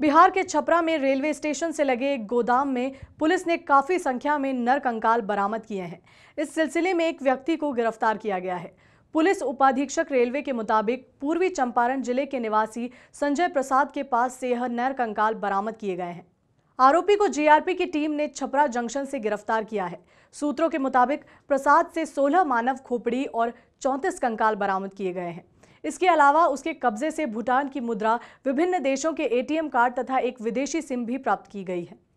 बिहार के छपरा में railway station से लगे एक गोदाम में पुलिस ने काफ़ी संख्या में नर कंकाल बरामद किए हैं। इस सिलसिले में एक व्यक्ति को गिरफ़्तार किया गया है। पुलिस उपाधीक्षक रेलवे के मुताबिक पूर्वी चंपारण ज़िले के निवासी संजय प्रसाद के पास से यह नर कंकाल बरामद किए गए हैं। आरोपी को जीआरपी की टीम ने छपरा जंक्शन से गिरफ़्तार किया है। सूत्रों के मुताबिक प्रसाद से 16 मानव खोपड़ी और 34 कंकाल बरामद किए गए हैं। इसके अलावा उसके कब्जे से भूटान की मुद्रा विभिन्न देशों के एटीएम कार्ड तथा एक विदेशी सिम भी प्राप्त की गई है।